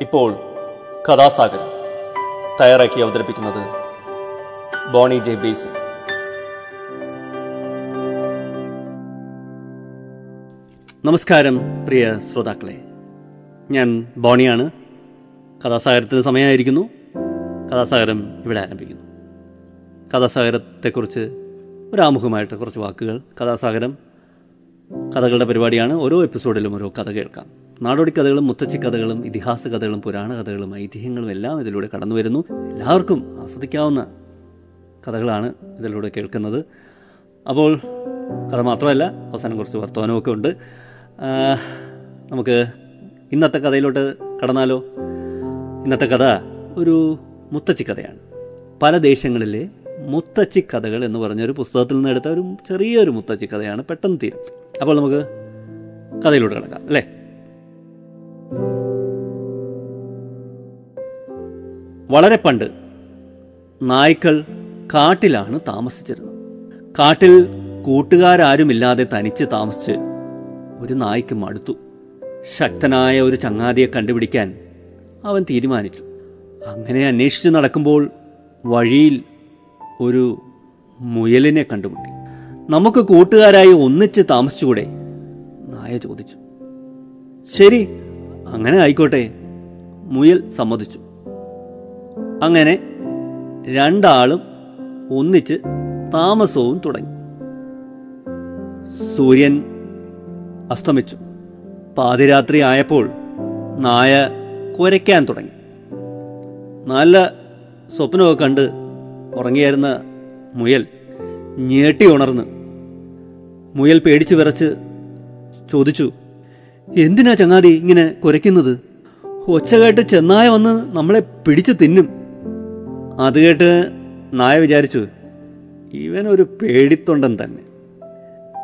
ഇപ്പോൾ കഥാസാഗരം തയ്യാറാക്കി അവതരിപ്പിക്കുന്നത് ബോണി ജെ ബേസി. നമസ്കാരം പ്രിയ ശ്രോതാക്കളെ. ഞാൻ ബോണിയാണ്. കഥാസാഗരത്തിന് സമയമായിരിക്കുന്നു. കഥാസാഗരം ഇവിടെ ആരംഭിക്കുന്നു. കഥാസാഗരത്തെക്കുറിച്ച് ഒരു ആമുഖമായിട്ട് കുറച്ച് വാക്കുകൾ. കഥാസാഗരം കഥകളുടെ പരിപാടിയാണ്. ഓരോ എപ്പിസോഡിലും ഓരോ കഥ കേൾക്കാം. നാടോടി കഥകളും മുത്തച്ഛി കഥകളും ഇതിഹാസ കഥകളും പുരാണ കഥകളും ഐതിഹ്യങ്ങളും എല്ലാം ഇതിലൂടെ കടന്നു വരുന്നു. എല്ലാവർക്കും ആസ്വദിക്കാവുന്ന കഥകളാണ് ഇതിലൂടെ കേൾക്കുന്നത്. അപ്പോൾ കഥ മാത്രമല്ല അവസാനം കുറച്ച് വർത്തമാനമൊക്കെ ഉണ്ട്. നമുക്ക് ഇന്നത്തെ കഥയിലോട്ട് കടന്നാലോ? ഇന്നത്തെ കഥ ഒരു മുത്തച്ചി കഥയാണ്. പല ദേശങ്ങളിലെ മുത്തച്ചി കഥകൾ എന്ന് പറഞ്ഞൊരു പുസ്തകത്തിൽ നിന്ന് എടുത്ത ഒരു ചെറിയൊരു മുത്തച്ചി കഥയാണ് പെട്ടെന്ന് തീരും. അപ്പോൾ നമുക്ക് കഥയിലോട്ട് കിടക്കാം അല്ലേ? വളരെ പണ്ട് നായ്ക്കൾ കാട്ടിലാണ് താമസിച്ചിരുന്നത് കാട്ടിൽ കൂട്ടുകാരാരുമില്ലാതെ തനിച്ച് താമസിച്ച് ഒരു നായ്ക്ക് മടുത്തു. ശക്തനായ ഒരു ചങ്ങാതിയെ കണ്ടുപിടിക്കാൻ അവൻ തീരുമാനിച്ചു. അങ്ങനെ അന്വേഷിച്ച് നടക്കുമ്പോൾ വഴിയിൽ ഒരു മുയലിനെ കണ്ടുമുട്ടി. നമുക്ക് കൂട്ടുകാരായി ഒന്നിച്ച് താമസിച്ചുകൂടെ? നായ ചോദിച്ചു. ശരി അങ്ങനെ ആയിക്കോട്ടെ. മുയൽ സമ്മതിച്ചു. അങ്ങനെ രണ്ടാളും ഒന്നിച്ച് താമസവും തുടങ്ങി. സൂര്യൻ അസ്തമിച്ചു. പാതിരാത്രി ആയപ്പോൾ നായ കുരയ്ക്കാൻ തുടങ്ങി. നല്ല സ്വപ്നമൊക്കെ കണ്ട് ഉറങ്ങിയായിരുന്ന മുയൽ ഞേട്ടി ഉണർന്ന്. മുയൽ പേടിച്ചു വിറച്ച് ചോദിച്ചു എന്തിനാ ചങ്ങാതി ഇങ്ങനെ കുരയ്ക്കുന്നത്? ഒച്ച കേട്ട് ചെന്നായ വന്ന് നമ്മളെ പിടിച്ചു തിന്നും. അത് കേട്ട് നായ വിചാരിച്ചു ഇവനൊരു പേടിത്തൊണ്ടൻ തന്നെ.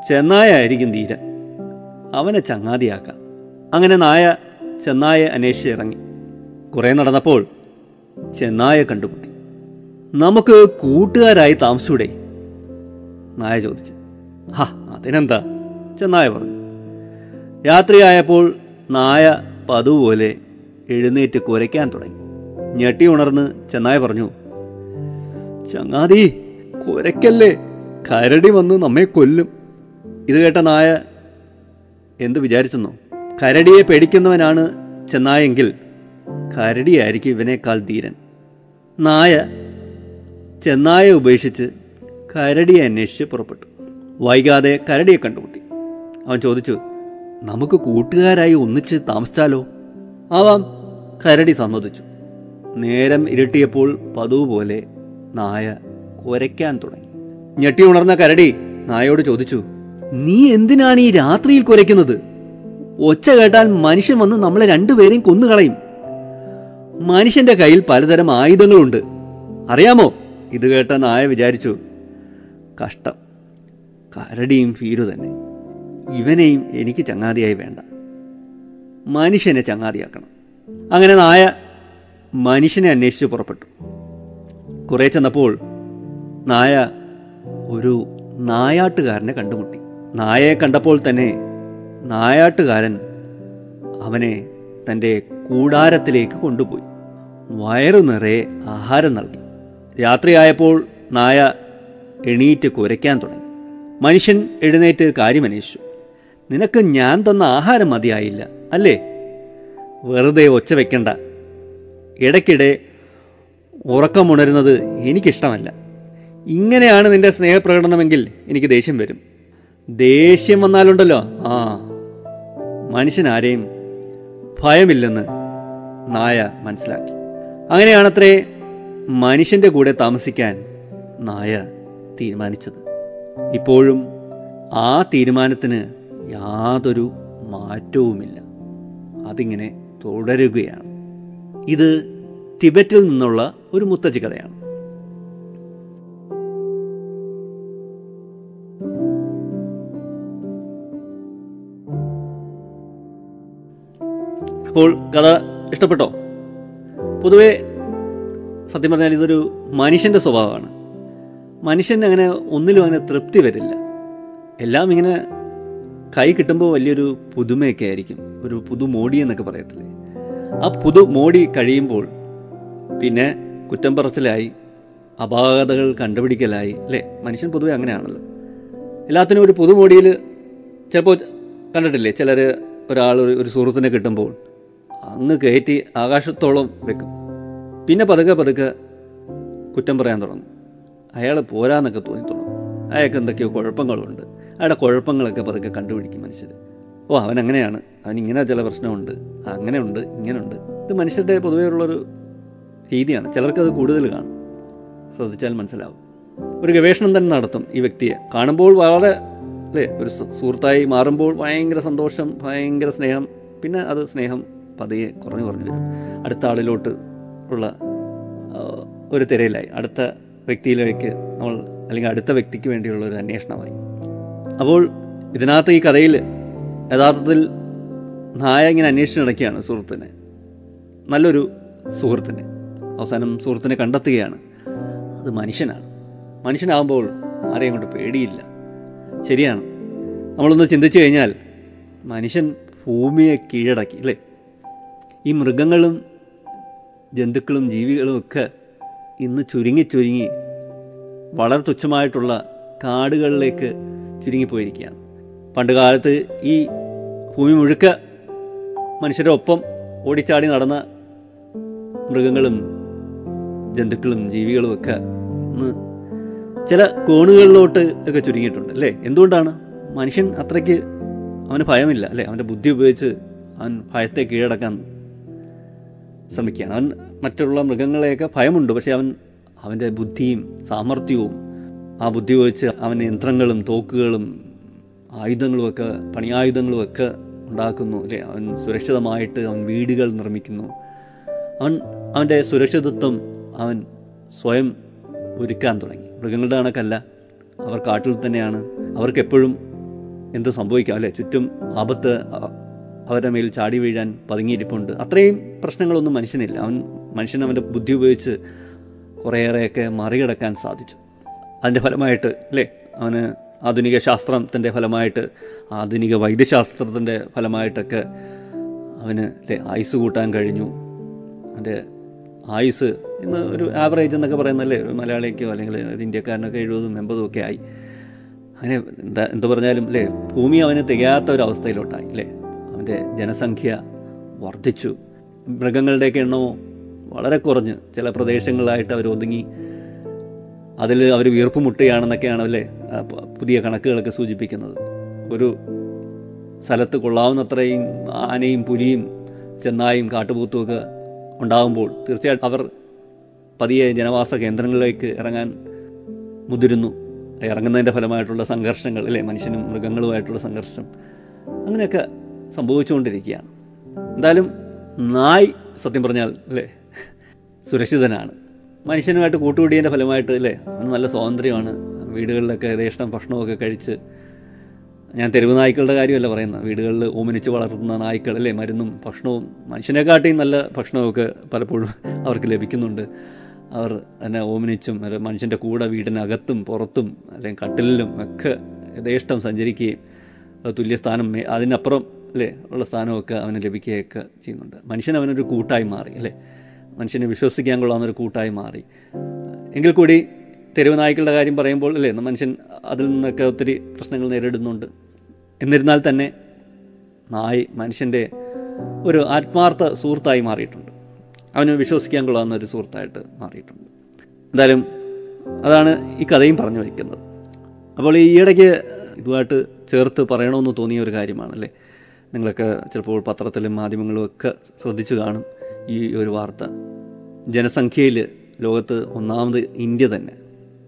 ചെന്നായ ആയിരിക്കും ധീര. അവനെ ചങ്ങാതിയാക്കാം. അങ്ങനെ നായ ചെന്നായെ അന്വേഷിച്ച് ഇറങ്ങി. കുറേ നടന്നപ്പോൾ ചെന്നായ കണ്ടുമുട്ടി. നമുക്ക് കൂട്ടുകാരായി താമസിച്ചൂടെ? നായ ചോദിച്ചു. ഹാ അതിനെന്താ? ചെന്നായ പറഞ്ഞു. രാത്രിയായപ്പോൾ നായ പതുപോലെ എഴുന്നേറ്റ് കുരയ്ക്കാൻ തുടങ്ങി. ഞെട്ടി ഉണർന്ന് ചെന്നായ പറഞ്ഞു ചങ്ങാതി കുരയ്ക്കല്ലേ? കരടി വന്ന് നമ്മെ കൊല്ലും. ഇത് കേട്ട നായ എന്ത് വിചാരിച്ചെന്നോ? കരടിയെ പേടിക്കുന്നവനാണ് ചെന്നായെങ്കിൽ കരടിയായിരിക്കും ഇവനേക്കാൾ ധീരൻ. നായ ചെന്നായെ ഉപേക്ഷിച്ച് കരടിയെ അന്വേഷിച്ച് പുറപ്പെട്ടു. വൈകാതെ കരടിയെ കണ്ടുമുട്ടി. അവൻ ചോദിച്ചു നമുക്ക് കൂട്ടുകാരായി ഒന്നിച്ച് താമസിച്ചാലോ? ആവാം കരടി സമ്മതിച്ചു. നേരം ഇരുട്ടിയപ്പോൾ പതിവ് പോലെ നായ കുരയ്ക്കാൻ തുടങ്ങി. ഞെട്ടി ഉണർന്ന കരടി നായയോട് ചോദിച്ചു നീ എന്തിനാണ് ഈ രാത്രിയിൽ കുരയ്ക്കുന്നത്? ഒച്ച കേട്ടാൽ മനുഷ്യൻ വന്ന് നമ്മളെ രണ്ടുപേരെയും കൊന്നുകളയും. മനുഷ്യന്റെ കയ്യിൽ പലതരം ആയുധങ്ങളുണ്ട്. അറിയാമോ? ഇത് കേട്ട നായ വിചാരിച്ചു കഷ്ടം. കരടിയും ഫീരു തന്നെ ഇവനെയും എനിക്ക് ചങ്ങാതിയായി വേണ്ട. മനുഷ്യനെ ചങ്ങാതിയാക്കണം. അങ്ങനെ നായ മനുഷ്യനെ അന്വേഷിച്ച് പുറപ്പെട്ടു. കുറേ ചെന്നപ്പോൾ നായ ഒരു നായാട്ടുകാരനെ കണ്ടുമുട്ടി. നായയെ കണ്ടപ്പോൾ തന്നെ നായാട്ടുകാരൻ അവനെ തന്റെ കൂടാരത്തിലേക്ക് കൊണ്ടുപോയി. വയറു നിറയെ ആഹാരം നൽകി. രാത്രിയായപ്പോൾ നായ എണീറ്റ് കുരയ്ക്കാൻ തുടങ്ങി. മനുഷ്യൻ എഴുന്നേറ്റ് കാര്യമന്വേഷിച്ചു. നിനക്ക് ഞാൻ തന്ന ആഹാരം മതിയായില്ല അല്ലേ? വെറുതെ ഒച്ച വെക്കണ്ട. ഇടയ്ക്കിടെ ഉറക്കമുണരുന്നത് എനിക്കിഷ്ടമല്ല. ഇങ്ങനെയാണ് നിന്റെ സ്നേഹപ്രകടനമെങ്കിൽ എനിക്ക് ദേഷ്യം വരും. ദേഷ്യം വന്നാലുണ്ടല്ലോ? ആ. മനുഷ്യനാരെയും ഭയമില്ലെന്ന് നായ മനസ്സിലാക്കി. അങ്ങനെയാണത്രേ മനുഷ്യന്റെ കൂടെ താമസിക്കാൻ നായ തീരുമാനിച്ചത്. ഇപ്പോഴും ആ തീരുമാനത്തിന് യാതൊരു മാറ്റവുമില്ല. അതിങ്ങനെ തുടരുകയാണ്. ഇത് ടിബറ്റിൽ നിന്നുള്ള ഒരു മുത്തച്ചി കഥയാണ്. അപ്പോൾ കഥ ഇഷ്ടപ്പെട്ടോ? പൊതുവേ സത്യം പറഞ്ഞാൽ ഇതൊരു മനുഷ്യന്റെ സ്വഭാവമാണ്. മനുഷ്യന് അങ്ങനെ ഒന്നിലും അങ്ങനെ തൃപ്തി വരില്ല. എല്ലാം ഇങ്ങനെ കൈ കിട്ടുമ്പോൾ വലിയൊരു പുതുമയൊക്കെ ആയിരിക്കും. ഒരു പുതു മോടി എന്നൊക്കെ പറയത്തില്ലേ? ആ പുതു മോടി കഴിയുമ്പോൾ പിന്നെ കുറ്റം പറച്ചിലായി അപാകതകൾ കണ്ടുപിടിക്കലായി അല്ലേ? മനുഷ്യൻ പൊതുവെ അങ്ങനെയാണല്ലോ. എല്ലാത്തിനും ഒരു പുതുമോടിയിൽ ചിലപ്പോൾ കണ്ടിട്ടില്ലേ? ചിലർ ഒരാൾ ഒരു- സുഹൃത്തിനെ കിട്ടുമ്പോൾ അങ്ങ് കയറ്റി ആകാശത്തോളം വെക്കും. പിന്നെ പതുക്കെ പതുക്കെ കുറ്റം പറയാൻ തുടങ്ങും. അയാൾ പോരാന്നൊക്കെ തോന്നി തുടങ്ങും അയാൾക്ക് എന്തൊക്കെയോ കുഴപ്പങ്ങളുണ്ട്. അയാളുടെ കുഴപ്പങ്ങളൊക്കെ പതുക്കെ കണ്ടുപിടിക്കും മനുഷ്യർ ഓ അവൻ അങ്ങനെയാണ് അവൻ ഇങ്ങനെ ചില പ്രശ്നമുണ്ട്. അങ്ങനെയുണ്ട് ഇങ്ങനെയുണ്ട് ഇത് മനുഷ്യരുടെ പൊതുവെയുള്ളൊരു രീതിയാണ്. ചിലർക്കത് കൂടുതൽ കാണും. ശ്രദ്ധിച്ചാൽ മനസ്സിലാവും. ഒരു ഗവേഷണം തന്നെ നടത്തും ഈ വ്യക്തിയെ. കാണുമ്പോൾ വളരെ അല്ലേ ഒരു സുഹൃത്തായി മാറുമ്പോൾ ഭയങ്കര സന്തോഷം ഭയങ്കര സ്നേഹം. പിന്നെ അത് സ്നേഹം പതിയെ കുറഞ്ഞു കുറഞ്ഞു വരും. അടുത്ത ആളിലോട്ട് ഉള്ള ഒരു തിരയിലായി. അടുത്ത വ്യക്തിയിലേക്ക് നമ്മൾ അല്ലെങ്കിൽ അടുത്ത വ്യക്തിക്ക് വേണ്ടിയുള്ള ഒരു അന്വേഷണമായി. അപ്പോൾ ഇതിനകത്ത് ഈ കഥയിൽ യഥാർത്ഥത്തിൽ നായ ഇങ്ങനെ അന്വേഷിച്ച് നടക്കുകയാണ് സുഹൃത്തിനെ. നല്ലൊരു സുഹൃത്തിനെ. അവസാനം സുഹൃത്തിനെ കണ്ടെത്തുകയാണ്. അത് മനുഷ്യനാണ്. മനുഷ്യനാകുമ്പോൾ ആരെയും കൊണ്ട് പേടിയില്ല. ശരിയാണ്. നമ്മളൊന്ന് ചിന്തിച്ചു കഴിഞ്ഞാൽ മനുഷ്യൻ ഭൂമിയെ കീഴടക്കി അല്ലേ? ഈ മൃഗങ്ങളും ജന്തുക്കളും ജീവികളും ഒക്കെ ഇന്ന് ചുരുങ്ങി ചുരുങ്ങി വളരെ തുച്ഛമായിട്ടുള്ള കാടുകളിലേക്ക് ചുരുങ്ങിപ്പോയിരിക്കുകയാണ്. പണ്ട് കാലത്ത് ഈ ഭൂമി മുഴുക്ക മനുഷ്യരുടെ ഒപ്പം ഓടിച്ചാടി നടന്ന മൃഗങ്ങളും ജന്തുക്കളും ജീവികളും ഒക്കെ ഇന്ന് ചില കോണുകളിലോട്ട് ഒക്കെ ചുരുങ്ങിയിട്ടുണ്ട് അല്ലേ? എന്തുകൊണ്ടാണ്? മനുഷ്യൻ അത്രയ്ക്ക് അവന് ഭയമില്ല അല്ലേ? അവന്റെ ബുദ്ധി ഉപയോഗിച്ച് അവൻ ഭയത്തെ കീഴടക്കാൻ ശ്രമിക്കുകയാണ്. അവൻ മറ്റുള്ള മൃഗങ്ങളെയൊക്കെ ഭയമുണ്ട് പക്ഷേ അവൻ അവന്റെ ബുദ്ധിയും സാമർഥ്യവും ആ ബുദ്ധി ഉപയോഗിച്ച് അവൻ യന്ത്രങ്ങളും തോക്കുകളും ആയുധങ്ങളുമൊക്കെ പണിയായുധങ്ങളുമൊക്കെ ഉണ്ടാക്കുന്നു അല്ലെ? അവൻ സുരക്ഷിതമായിട്ട് അവൻ വീടുകൾ നിർമ്മിക്കുന്നു. അവൻ അവന്റെ സുരക്ഷിതത്വം അവൻ സ്വയം ഒരുക്കാൻ തുടങ്ങി. മൃഗങ്ങളുടെ കണക്കല്ല അവർ കാട്ടിൽ തന്നെയാണ്. അവർക്ക് എപ്പോഴും എന്ത് സംഭവിക്കാം അല്ലേ? ചുറ്റും ആപത്ത് അവരുടെ മേൽ ചാടി വീഴാൻ പതുങ്ങിയിരിപ്പുണ്ട്. അത്രയും പ്രശ്നങ്ങളൊന്നും മനുഷ്യനില്ല. അവൻ മനുഷ്യൻ അവന്റെ ബുദ്ധി ഉപയോഗിച്ച് കുറേയേറെയൊക്കെ മറികടക്കാൻ സാധിച്ചു. അതിന്റെ ഫലമായിട്ട് അല്ലേ? അവന് ആധുനിക ശാസ്ത്രത്തിന്റെ ഫലമായിട്ട് ആധുനിക വൈദ്യശാസ്ത്രത്തിന്റെ ഫലമായിട്ടൊക്കെ അവന് അല്ലേ ആയുസ് കൂട്ടാൻ കഴിഞ്ഞു. അവന്റെ ആയുസ് ഇന്ന് ഒരു ആവറേജ് എന്നൊക്കെ പറയുന്നല്ലേ ഒരു മലയാളിക്കോ അല്ലെങ്കിൽ ഒരു ഇന്ത്യക്കാരനൊക്കെ എഴുപതും എൺപതും ഒക്കെ ആയി. അങ്ങനെ എന്താ എന്ത് പറഞ്ഞാലും അല്ലേ ഭൂമി അവന് തികയാത്ത ഒരു അവസ്ഥയിലോട്ടായി അല്ലേ? അവന്റെ ജനസംഖ്യ വർദ്ധിച്ചു. മൃഗങ്ങളുടെയൊക്കെ എണ്ണവും വളരെ കുറഞ്ഞ്. ചില പ്രദേശങ്ങളിലായിട്ട് അവർ ഒതുങ്ങി അതിൽ അവർ വീർപ്പ് മുട്ടുകയാണെന്നൊക്കെയാണ് അല്ലേ പുതിയ കണക്കുകളൊക്കെ സൂചിപ്പിക്കുന്നത്. ഒരു സ്ഥലത്ത് കൊള്ളാവുന്നത്രയും ആനയും പുലിയും ചെന്നായും കാട്ടുപോത്തും ഒക്കെ ഉണ്ടാകുമ്പോൾ തീർച്ചയായിട്ടും അവർ പതിയെ ജനവാസ കേന്ദ്രങ്ങളിലേക്ക് ഇറങ്ങാൻ മുതിരുന്നു. ഇറങ്ങുന്നതിന്റെ ഫലമായിട്ടുള്ള സംഘർഷങ്ങൾ അല്ലേ? മനുഷ്യനും മൃഗങ്ങളുമായിട്ടുള്ള സംഘർഷം. അങ്ങനെയൊക്കെ സംഭവിച്ചുകൊണ്ടിരിക്കുകയാണ്. എന്തായാലും നായ് സത്യം പറഞ്ഞാൽ അല്ലേ? സുരക്ഷിതനാണ്. മനുഷ്യനുമായിട്ട് കൂട്ടുകൂടിയതിന്റെ ഫലമായിട്ട് അല്ലേ? അവന് നല്ല സ്വാതന്ത്ര്യമാണ്. വീടുകളിലൊക്കെ യഥേഷ്ടം ഭക്ഷണമൊക്കെ കഴിച്ച് ഞാൻ തെരുവ് നായ്ക്കളുടെ കാര്യമല്ല പറയുന്നത്. വീടുകളിൽ ഓമനിച്ച് വളർത്തുന്ന നായ്ക്കൾ അല്ലേ? മരുന്നും ഭക്ഷണവും മനുഷ്യനെക്കാട്ടിയും നല്ല ഭക്ഷണമൊക്കെ പലപ്പോഴും അവർക്ക് ലഭിക്കുന്നുണ്ട്. അവർ തന്നെ ഓമനിച്ചും അല്ലെ മനുഷ്യന്റെ കൂടെ വീടിനകത്തും പുറത്തും അല്ലെങ്കിൽ കട്ടിലിലും ഒക്കെ യഥേഷ്ടം സഞ്ചരിക്കുകയും തുല്യസ്ഥാനം അതിനപ്പുറം അല്ലേ ഉള്ള സ്ഥാനമൊക്കെ അവന് ലഭിക്കുകയൊക്കെ ചെയ്യുന്നുണ്ട്. മനുഷ്യൻ അവനൊരു കൂട്ടായി മാറി അല്ലേ? മനുഷ്യനെ വിശ്വസിക്കാൻ കൊള്ളാവുന്ന ഒരു കൂട്ടായി മാറി. എങ്കിൽ കൂടി തെരുവ് നായ്ക്കളുടെ കാര്യം പറയുമ്പോൾ അല്ലേ മനുഷ്യൻ അതിൽ നിന്നൊക്കെ ഒത്തിരി പ്രശ്നങ്ങൾ നേരിടുന്നുണ്ട്. എന്നിരുന്നാൽ തന്നെ നായ് മനുഷ്യന്റെ ഒരു ആത്മാർത്ഥ സുഹൃത്തായി മാറിയിട്ടുണ്ട്. അവന് വിശ്വസിക്കാൻ കൊള്ളാവുന്ന ഒരു സുഹൃത്തായിട്ട് മാറിയിട്ടുണ്ട്. എന്തായാലും അതാണ് ഈ കഥയും പറഞ്ഞു വയ്ക്കുന്നത്. അപ്പോൾ ഈ ഇടയ്ക്ക് ഇതുമായിട്ട് ചേർത്ത് പറയണമെന്ന് തോന്നിയ ഒരു കാര്യമാണല്ലേ നിങ്ങളൊക്കെ ചിലപ്പോൾ പത്രത്തിലും മാധ്യമങ്ങളിലും ഒക്കെ ശ്രദ്ധിച്ചു കാണും ഈ ഒരു വാർത്ത. ജനസംഖ്യയിൽ ലോകത്ത് ഒന്നാമത് ഇന്ത്യ തന്നെ.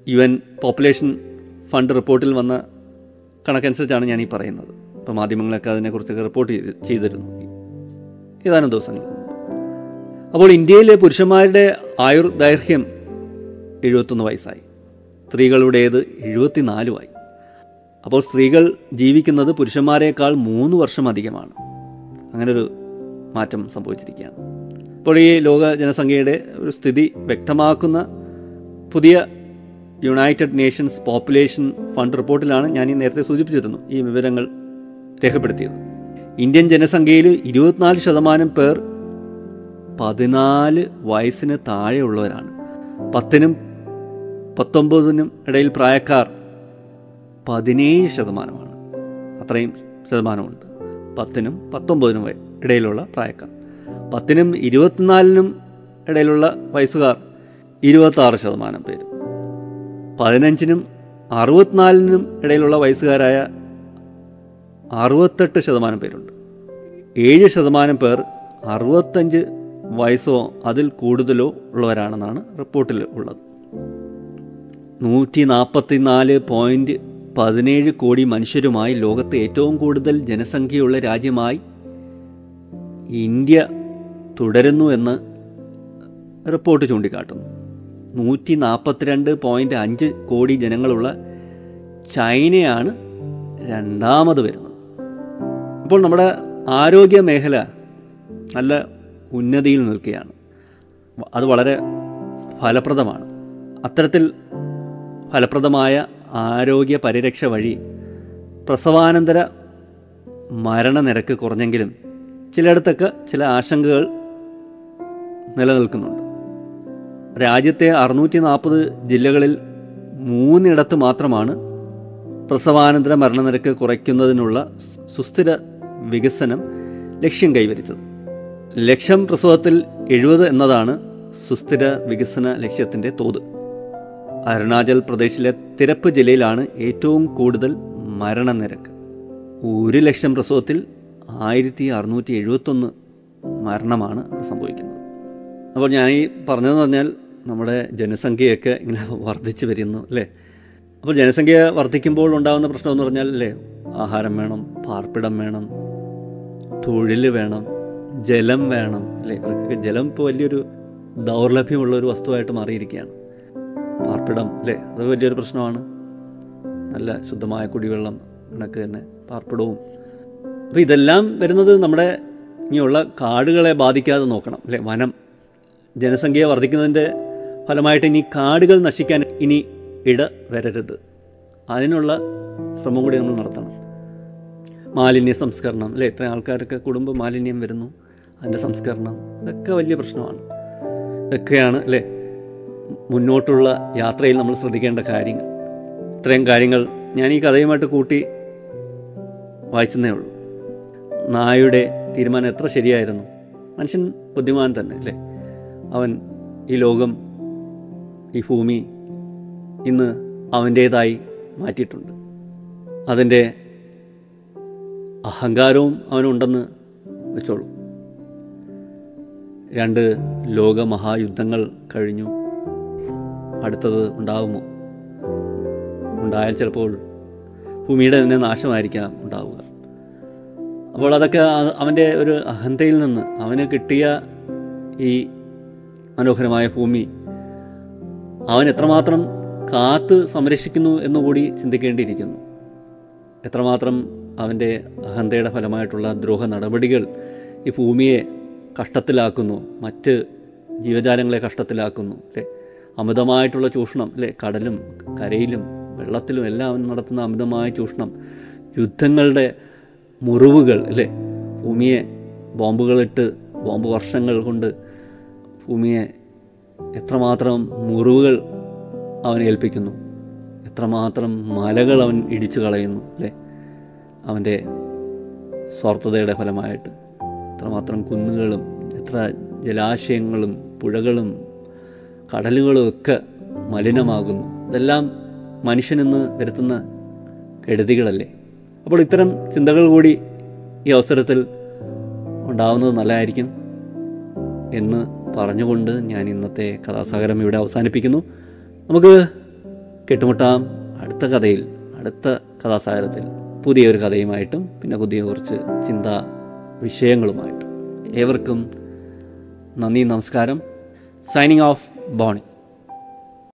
യു എൻ പോപ്പുലേഷൻ ഫണ്ട് റിപ്പോർട്ടിൽ വന്ന കണക്കനുസരിച്ചാണ് ഞാൻ ഈ പറയുന്നത്. ഇപ്പോൾ മാധ്യമങ്ങളൊക്കെ അതിനെക്കുറിച്ചൊക്കെ റിപ്പോർട്ട് ചെയ്ത് ചെയ്തിരുന്നു. ഏതാനും ദിവസങ്ങൾ അപ്പോൾ ഇന്ത്യയിലെ പുരുഷന്മാരുടെ ആയുർ ദൈർഘ്യം എഴുപത്തൊന്ന് വയസ്സായി. സ്ത്രീകളുടേത് എഴുപത്തിനാലുമായി അപ്പോൾ സ്ത്രീകൾ ജീവിക്കുന്നത് പുരുഷന്മാരെക്കാൾ മൂന്ന് വർഷം അധികമാണ്. അങ്ങനൊരു മാറ്റം സംഭവിച്ചിരിക്കുകയാണ്. അപ്പോൾ ഈ ലോക ജനസംഖ്യയുടെ ഒരു സ്ഥിതി വ്യക്തമാക്കുന്ന പുതിയ യുണൈറ്റഡ് നേഷൻസ് പോപ്പുലേഷൻ ഫണ്ട് റിപ്പോർട്ടിലാണ് ഞാൻ ഈ നേരത്തെ സൂചിപ്പിച്ചിരുന്നു ഈ വിവരങ്ങൾ രേഖപ്പെടുത്തിയത്. ഇന്ത്യൻ ജനസംഖ്യയിൽ ഇരുപത്തിനാല് ശതമാനം പേർ പതിനാല് വയസ്സിന് താഴെയുള്ളവരാണ്. പത്തിനും പത്തൊമ്പതിനും ഇടയിൽ പ്രായക്കാർ പതിനേഴ് ശതമാനമാണ്. അത്രയും ശതമാനമുണ്ട്. പത്തിനും പത്തൊമ്പതിനും ഇടയിലുള്ള പ്രായക്കാർ. പത്തിനും ഇരുപത്തിനാലിനും ഇടയിലുള്ള വയസ്സുകാർ ഇരുപത്താറ് ശതമാനം പേര്. പതിനഞ്ചിനും അറുപത്തിനാലിനും ഇടയിലുള്ള വയസ്സുകാരായ അറുപത്തെട്ട് ശതമാനം പേരുണ്ട്. ഏഴ് ശതമാനം പേർ അറുപത്തഞ്ച് വയസ്സോ അതിൽ കൂടുതലോ ഉള്ളവരാണെന്നാണ് റിപ്പോർട്ടിൽ ഉള്ളത്. നൂറ്റി നാൽപ്പത്തി നാല് പോയിന്റ് പതിനേഴ് കോടി മനുഷ്യരുമായി ലോകത്ത് ഏറ്റവും കൂടുതൽ ജനസംഖ്യയുള്ള രാജ്യമായി ഇന്ത്യ തുടരുന്നു എന്ന് റിപ്പോർട്ട് ചൂണ്ടിക്കാട്ടുന്നു. നൂറ്റി നാൽപ്പത്തിരണ്ട് പോയിന്റ് അഞ്ച് കോടി ജനങ്ങളുള്ള ചൈനയാണ് രണ്ടാമത് വരുന്നത്. അപ്പോൾ നമ്മുടെ ആരോഗ്യ മേഖല നല്ല ഉന്നതിയിൽ നിൽക്കുകയാണ്. അത് വളരെ ഫലപ്രദമാണ്. അത്തരത്തിൽ ഫലപ്രദമായ ആരോഗ്യ പരിരക്ഷ വഴി പ്രസവാനന്തര മരണനിരക്ക് കുറഞ്ഞെങ്കിലും ചിലയിടത്തൊക്കെ ചില ആശങ്കകൾ നിലനിൽക്കുന്നുണ്ട്. രാജ്യത്തെ അറുന്നൂറ്റി നാൽപ്പത് ജില്ലകളിൽ മൂന്നിടത്ത് മാത്രമാണ് പ്രസവാനന്തര മരണനിരക്ക് കുറയ്ക്കുന്നതിനുള്ള സുസ്ഥിര വികസനം ലക്ഷ്യം കൈവരിച്ചത്. ലക്ഷ്യം പ്രസവത്തിൽ എഴുപത് എന്നതാണ് സുസ്ഥിര വികസന ലക്ഷ്യത്തിന്റെ തോത്. അരുണാചൽ പ്രദേശിലെ തിരപ്പ് ജില്ലയിലാണ് ഏറ്റവും കൂടുതൽ മരണനിരക്ക്. ഒരു ലക്ഷം പ്രസവത്തിൽ ആയിരത്തി അറുന്നൂറ്റി എഴുപത്തൊന്ന് മരണമാണ് സംഭവിക്കുന്നത്. അപ്പോൾ ഞാൻ ഈ പറഞ്ഞതെന്ന് പറഞ്ഞാൽ നമ്മുടെ ജനസംഖ്യയൊക്കെ ഇങ്ങനെ വർദ്ധിച്ചു വരുന്നു അല്ലേ? അപ്പോൾ ജനസംഖ്യ വർദ്ധിക്കുമ്പോൾ ഉണ്ടാകുന്ന പ്രശ്നം എന്ന് പറഞ്ഞാൽ അല്ലേ? ആഹാരം വേണം പാർപ്പിടം വേണം തൊഴിൽ വേണം ജലം വേണം അല്ലേ? ഇവർക്കൊക്കെ ജലം ഇപ്പോൾ വലിയൊരു ദൗർലഭ്യമുള്ള ഒരു വസ്തുവായിട്ട് മാറിയിരിക്കുകയാണ്. പാർപ്പിടം അല്ലേ? അത് വലിയൊരു പ്രശ്നമാണ്. നല്ല ശുദ്ധമായ കുടിവെള്ളം കണക്ക് തന്നെ പാർപ്പിടവും. അപ്പോൾ ഇതെല്ലാം വരുന്നത് നമ്മുടെ ഇനിയുള്ള കാടുകളെ ബാധിക്കാതെ നോക്കണം അല്ലേ? വനം. ജനസംഖ്യ വർദ്ധിക്കുന്നതിന്റെ ഫലമായിട്ട് ഇനി കാടുകൾ നശിക്കാൻ ഇനി ഇട വരരുത്. അതിനുള്ള ശ്രമം കൂടി നമ്മൾ നടത്തണം. മാലിന്യ സംസ്കരണം അല്ലേ? ഇത്രയും ആൾക്കാരൊക്കെ കുടുംബ മാലിന്യം വരുന്നു. അതിന്റെ സംസ്കരണം ഇതൊക്കെ വലിയ പ്രശ്നമാണ്. ഇതൊക്കെയാണ് അല്ലേ? മുന്നോട്ടുള്ള യാത്രയിൽ നമ്മൾ ശ്രദ്ധിക്കേണ്ട കാര്യങ്ങൾ. ഇത്രയും കാര്യങ്ങൾ ഞാൻ ഈ കഥയുമായിട്ട് കൂട്ടി വായിച്ചെന്നേ ഉള്ളൂ നായയുടെ തീരുമാനം എത്ര ശരിയായിരുന്നു? മനുഷ്യൻ ബുദ്ധിമാൻ തന്നെ അല്ലേ? അവൻ ഈ ലോകം ഈ ഭൂമി ഇന്ന് അവന്റേതായി മാറ്റിയിട്ടുണ്ട്. അതിന്റെ അഹങ്കാരവും അവനുണ്ടെന്ന് വെച്ചോളൂ. രണ്ട് ലോകമഹായുദ്ധങ്ങൾ കഴിഞ്ഞു. അടുത്തത് ഉണ്ടാവുമോ? ഉണ്ടായാൽ ചിലപ്പോൾ ഭൂമിയുടെ തന്നെ നാശമായിരിക്കാം ഉണ്ടാവുക. അപ്പോൾ അതൊക്കെ അവന്റെ ഒരു അഹന്തയിൽ നിന്ന് അവന് കിട്ടിയ ഈ മനോഹരമായ ഭൂമി അവൻ എത്രമാത്രം കാത്ത് സംരക്ഷിക്കുന്നു എന്നുകൂടി ചിന്തിക്കേണ്ടിയിരിക്കുന്നു. എത്രമാത്രം അവന്റെ അഹന്തയുടെ ഫലമായിട്ടുള്ള ദ്രോഹ നടപടികൾ ഈ ഭൂമിയെ കഷ്ടത്തിലാക്കുന്നു മറ്റ് ജീവജാലങ്ങളെ കഷ്ടത്തിലാക്കുന്നു അല്ലേ? അമിതമായിട്ടുള്ള ചൂഷണം അല്ലേ? കടലും കരയിലും വെള്ളത്തിലും എല്ലാം നടത്തുന്ന അമിതമായ ചൂഷണം യുദ്ധങ്ങളുടെ മുറിവുകൾ അല്ലേ? ഭൂമിയെ ബോംബുകളിട്ട് ബോംബ് വർഷങ്ങൾ കൊണ്ട് ഭൂമിയെ എത്രമാത്രം മുറിവുകൾ അവൻ ഏൽപ്പിക്കുന്നു എത്രമാത്രം മലകൾ അവൻ ഇടിച്ചു കളയുന്നു അല്ലേ? അവന്റെ സ്വാർത്ഥതയുടെ ഫലമായിട്ട് എത്രമാത്രം കുന്നുകളും എത്ര ജലാശയങ്ങളും പുഴകളും കടലുകളും ഒക്കെ മലിനമാകുന്നു. ഇതെല്ലാം മനുഷ്യനെന്ന് വരുത്തുന്ന കെടുതികളല്ലേ? അപ്പോൾ ഇത്തരം ചിന്തകൾ കൂടി ഈ അവസരത്തിൽ ഉണ്ടാവുന്നത് നല്ലതായിരിക്കും എന്ന് പറഞ്ഞുകൊണ്ട് ഞാൻ ഇന്നത്തെ കഥാസാഗരം ഇവിടെ അവസാനിപ്പിക്കുന്നു. നമുക്ക് കെട്ടുമുട്ടാം അടുത്ത കഥയിൽ അടുത്ത കഥാസാഗരത്തിൽ പുതിയൊരു കഥയുമായിട്ടും പിന്നെ പുതിയ കുറച്ച് ചിന്താ വിഷയങ്ങളുമായിട്ടും. ഏവർക്കും നന്ദി നമസ്കാരം. Signing off Boney